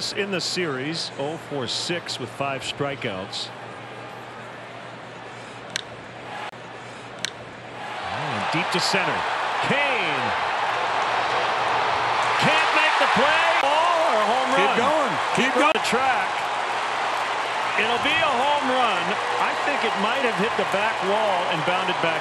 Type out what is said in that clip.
in the series 0 for 6 with five strikeouts. Oh, deep to center. Cain can't make the play. Ball or a home run. Keep going. Keep going. The track. It'll be a home run. I think it might have hit the back wall and bounded back.